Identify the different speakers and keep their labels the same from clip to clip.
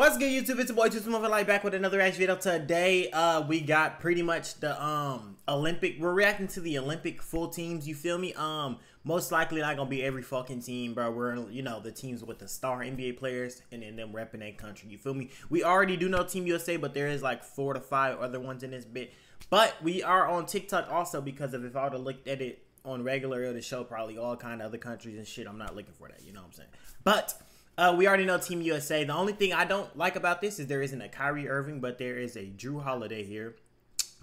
Speaker 1: What's good, YouTube? It's your boy TooSmooveEli back with another reaction video. Today, uh, we got pretty much the um Olympic. We're reacting to the Olympic full teams. You feel me? Um, most likely not gonna be every fucking team, bro. We're you know the teams with the star NBA players and then them repping their country. You feel me? We already do know Team USA, but there is like four to five other ones in this bit. But we are on TikTok also because of if I would have looked at it on regular, it would show probably all kind of other countries and shit. I'm not looking for that. You know what I'm saying? But uh, we already know Team USA. The only thing I don't like about this is there isn't a Kyrie Irving, but there is a Jrue Holiday here.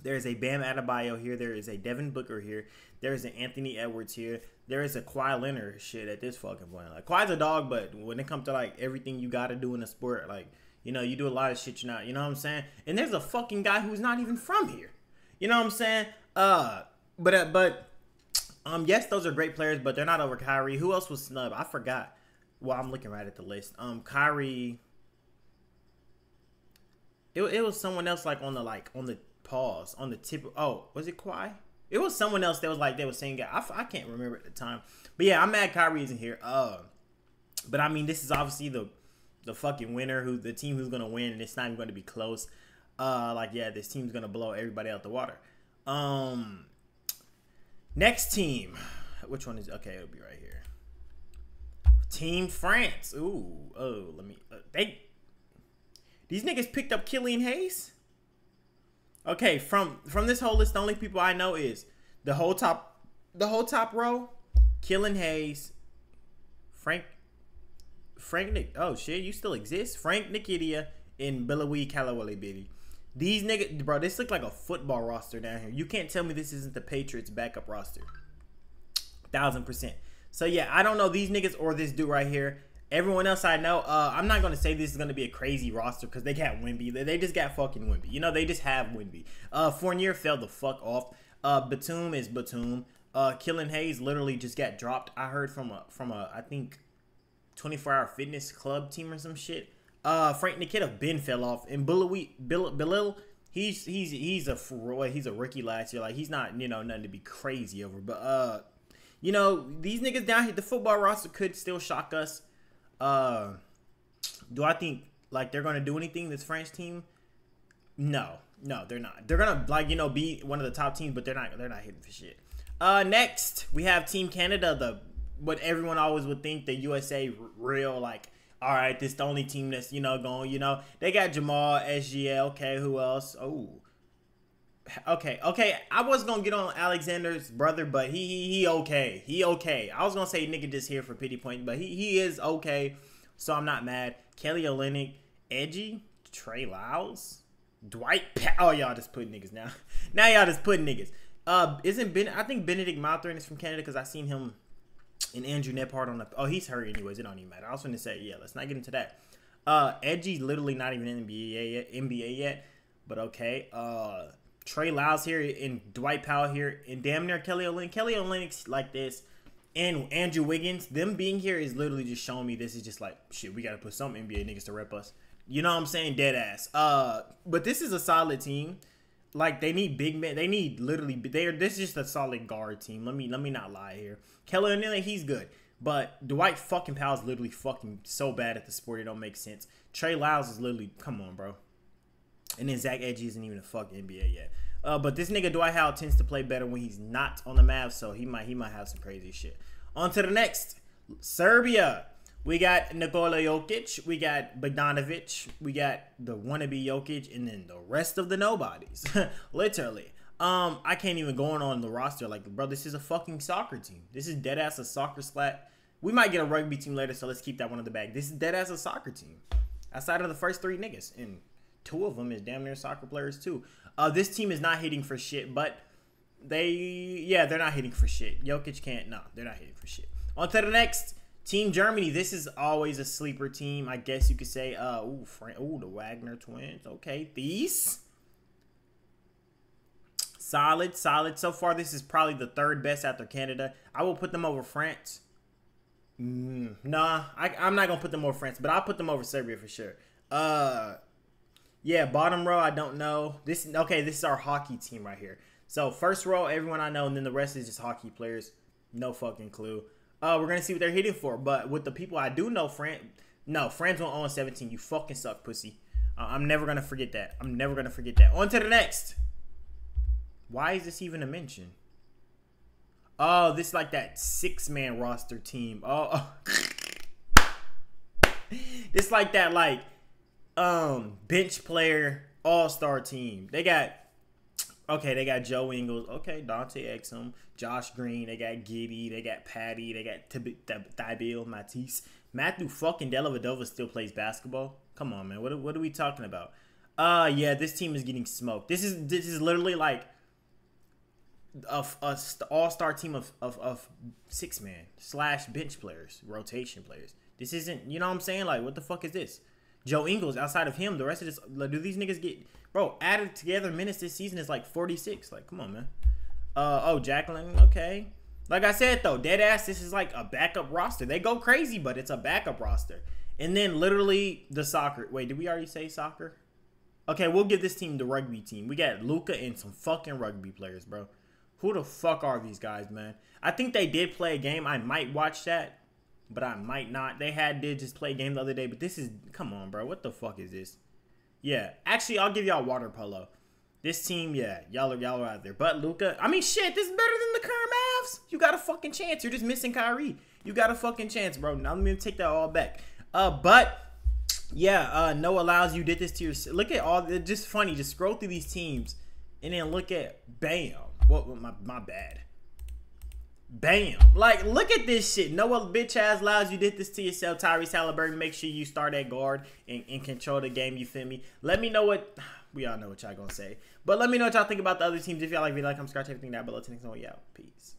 Speaker 1: There is a Bam Adebayo here. There is a Devin Booker here. There is an Anthony Edwards here. There is a Kawhi Leonard shit at this fucking point. Like Kawhi's a dog, but when it comes to like everything you got to do in a sport, like you know, you do a lot of shit you're not. You know what I'm saying? And there's a fucking guy who's not even from here. You know what I'm saying? Uh, but uh, but um, yes, those are great players, but they're not over Kyrie. Who else was snub? I forgot. Well, I'm looking right at the list. Um, Kyrie. It, it was someone else like on the like on the pause on the tip. Oh, was it Kawhi? It was someone else that was like they were saying I, I can't remember at the time. But yeah, I'm mad Kyrie isn't here. Uh, but I mean, this is obviously the the fucking winner who the team who's gonna win, and it's not even going to be close. Uh, like yeah, this team's gonna blow everybody out the water. Um, next team, which one is okay? It'll be right here. Team France. Ooh, oh, let me. Uh, they these niggas picked up Killian Hayes. Okay, from from this whole list, the only people I know is the whole top, the whole top row, Killian Hayes, Frank, Frank Nick. Oh shit, you still exist? Frank Nikidia and Billy Kalawale These niggas, bro, this look like a football roster down here. You can't tell me this isn't the Patriots backup roster. Thousand percent. So yeah, I don't know these niggas or this dude right here. Everyone else I know, uh, I'm not gonna say this is gonna be a crazy roster because they got Wemby. They, they just got fucking Wemby. You know, they just have Wemby. Uh, Fournier fell the fuck off. Uh, Batum is Batum. Uh, Killian Hayes literally just got dropped. I heard from a from a I think 24 Hour Fitness Club team or some shit. Uh, Frank Nikita Ben fell off, and Bill Bilal he's he's he's a he's a rookie last year. Like he's not you know nothing to be crazy over, but uh you know, these niggas down here, the football roster could still shock us. Uh, do I think like they're gonna do anything? This French team? No, no, they're not. They're gonna like you know be one of the top teams, but they're not. They're not hitting for shit. Uh, next we have Team Canada, the what everyone always would think the USA real like. All right, this the only team that's you know going. You know they got Jamal SGA, Okay, who else? Oh, okay, okay. I was gonna get on Alexander's brother, but he he, he okay. He okay. I was gonna say nigga just here for pity point, but he he is okay. So I'm not mad. Kelly Olynyk, Edey, Trey Lyles, Dwight. Pa- oh y'all just putting niggas now. now y'all just putting niggas. Uh, isn't Ben? I think Benedict Mathurin is from Canada because I seen him and Andrew Nembhard on the. Oh, he's hurt anyways. It don't even matter. I was gonna say yeah. Let's not get into that. Uh, Edey's literally not even in NBA yet. NBA yet, but okay. Uh. Trey Lyles here and Dwight Powell here and damn near Kelly Olynyk. Kelly Olynyk's like this and Andrew Wiggins, them being here is literally just showing me this is just like shit. We got to put some NBA niggas to rep us. You know what I'm saying? Dead ass. Uh, but this is a solid team. Like they need big men. They need literally. They're this is just a solid guard team. Let me let me not lie here. Kelly Olynyk, he's good. But Dwight fucking Powell's literally fucking so bad at the sport it don't make sense. Trey Lyles is literally come on, bro. And then Zach Edey isn't even a fuck NBA yet. Uh, but this nigga Dwight Howard tends to play better when he's not on the Mavs, so he might he might have some crazy shit. On to the next, Serbia. We got Nikola Jokic, we got Bogdanovic, we got the wannabe Jokic, and then the rest of the nobodies. Literally. Um, I can't even go on the roster. Like, bro, this is a fucking soccer team. This is dead ass a soccer slat. We might get a rugby team later, so let's keep that one in the bag. This is dead ass a soccer team. Outside of the first three niggas, and two of them is damn near soccer players too. Uh, this team is not hitting for shit, but they, yeah, they're not hitting for shit. Jokic can't, no, they're not hitting for shit. On to the next. Team Germany. This is always a sleeper team, I guess you could say. Uh, ooh, Frank, ooh, the Wagner twins. Okay, these. Solid, solid. So far, this is probably the third best after Canada. I will put them over France. Mm, nah, I, I'm not gonna put them over France, but I'll put them over Serbia for sure. Uh, yeah, bottom row, I don't know. This okay, this is our hockey team right here. So first row, everyone I know, and then the rest is just hockey players. No fucking clue. Uh, we're gonna see what they're hitting for. But with the people I do know, France, No, friends went on 17. You fucking suck, pussy. Uh, I'm never gonna forget that. I'm never gonna forget that. On to the next. Why is this even a mention? Oh, this like that six man roster team. Oh, oh. this like that like um bench player all star team. They got okay, they got Joe Ingles, okay, Dante Exum, Josh Green, they got Giddey, they got Patty, they got Thybulle, Matisse. Matthew fucking Dellavedova still plays basketball. Come on, man. What, what are we talking about? Uh yeah, this team is getting smoked. This is this is literally like a, a all star team of, of, of six man slash bench players, rotation players. This isn't, you know what I'm saying? Like, what the fuck is this? Joe Ingles, outside of him, the rest of this, like, do these niggas get, bro, added together minutes this season is like 46. Like, come on, man. Uh, oh, Jacqueline, okay. Like I said, though, dead ass, this is like a backup roster. They go crazy, but it's a backup roster. And then literally the soccer. Wait, did we already say soccer? Okay, we'll give this team the rugby team. We got Luka and some fucking rugby players, bro. Who the fuck are these guys, man? I think they did play a game. I might watch that, but I might not. They had did just play game the other day, but this is come on, bro. What the fuck is this? Yeah, actually, I'll give y'all water polo. This team, yeah, y'all are y'all are out there. But Luka, I mean, shit, this is better than the current Mavs. You got a fucking chance. You're just missing Kyrie. You got a fucking chance, bro. Now let me take that all back. Uh, but yeah, uh, no allows you did this to your. Look at all. It's just funny. Just scroll through these teams, and then look at bam. What? my my bad. Bam. Like, look at this shit. No Noah bitch ass allows you did this to yourself. Tyrese Halliburton, make sure you start at guard and, and control the game. You feel me? Let me know what we all know what y'all gonna say. But let me know what y'all think about the other teams. If y'all like me, like, I'm scratch everything down below. Next one, yeah. Peace.